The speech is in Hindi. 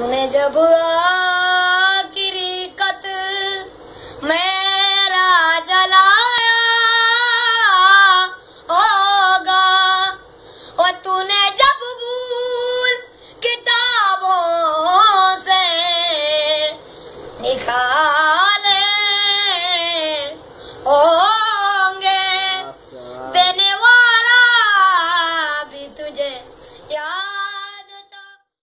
तुमने जब आखिरी कत मेरा जलाया होगा और तूने जब भूल किताबों से निकाले होंगे। देने वाला भी तुझे याद